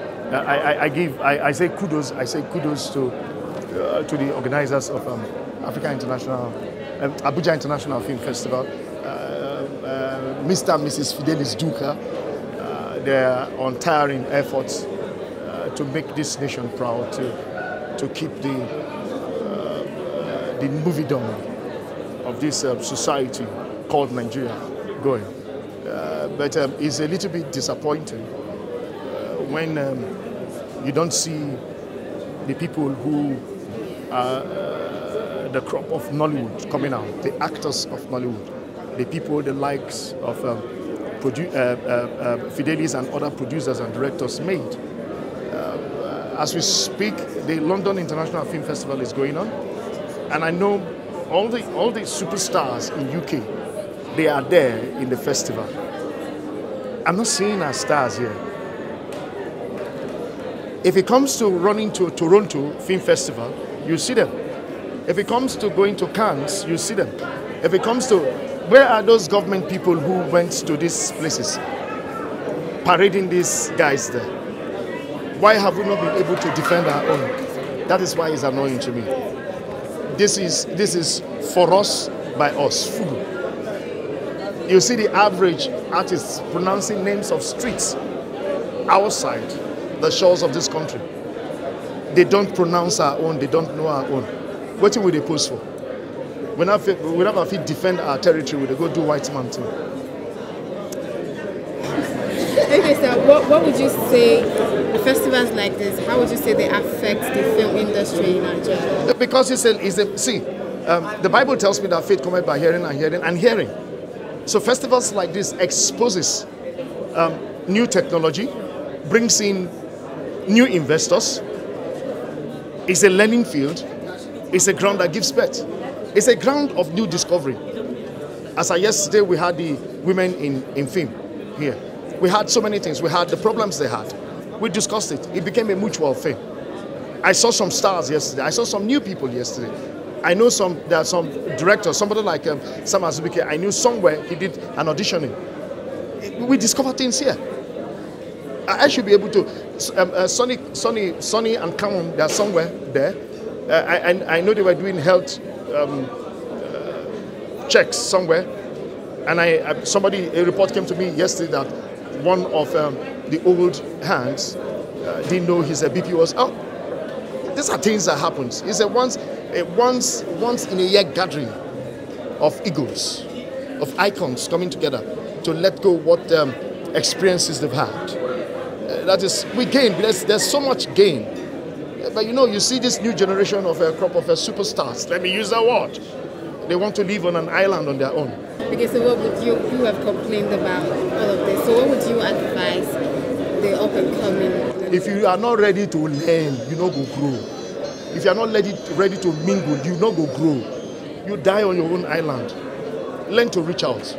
I, I, give, I, I, say kudos, I say kudos to, uh, to the organizers of um, Africa International, uh, Abuja International Film Festival, uh, Mr. and Mrs. Fidelis Duker, uh, their untiring efforts uh, to make this nation proud, to, to keep the, uh, the movie dome of this society called Nigeria going. but um, it's a little bit disappointing when um, you don't see the people who are uh, the crop of Nollywood coming out, the actors of Nollywood, the people the likes of um, produ- uh, uh, uh Fidelis and other producers and directors made. Uh, as we speak, the London International Film Festival is going on, and I know all the all the superstars in UK, they are there in the festival. I'm not seeing our stars here. If it comes to running to Toronto Film Festival, you see them. If it comes to going to Cannes, you see them. If it comes to where are those government people who went to these places, parading these guys there? Why have we not been able to defend our own? That is why it's annoying to me. This is this is for us by us. You see the average artists pronouncing names of streets outside the shores of this country. They don't pronounce our own, they don't know our own. What will they post for? Whenever, whenever we defend our territory, we go do white mountain. Okay, so what, what would you say festivals like this, how would you say they affect the film industry in Nigeria? Because it's a, it's a see, um, the Bible tells me that faith comes by hearing and hearing and hearing. So festivals like this exposes um, new technology, brings in new investors. It's a learning field. It's a ground that gives birth. It's a ground of new discovery. As I yesterday, we had the women in, in film here. We had so many things. We had the problems they had. We discussed it. It became a mutual thing. I saw some stars yesterday. I saw some new people yesterday. I know some, there are some directors, somebody like um, Sam Azubike, I knew somewhere he did an auditioning. We discover things here. I should be able to. Um, uh, Sonny, Sonny, Sonny, and Cameron, they are somewhere there. Uh, I, I know they were doing health um, uh, checks somewhere, and I, somebody a report came to me yesterday that one of um, the old hands uh, didn't know his uh, BP was up. These are things that happens. It's a once, a once, once in a year gathering of egos, of icons coming together to let go what um, experiences they've had that is, we gain. There's, there's so much gain. But you know, you see this new generation of a crop of a superstars. Let me use that word. They want to live on an island on their own. Okay, so what would you, you have complained about all of this. So what would you advise the up and coming? If you are not ready to learn, you not go grow. If you are not ready, ready to mingle, you not go grow. You die on your own island. Learn to reach out.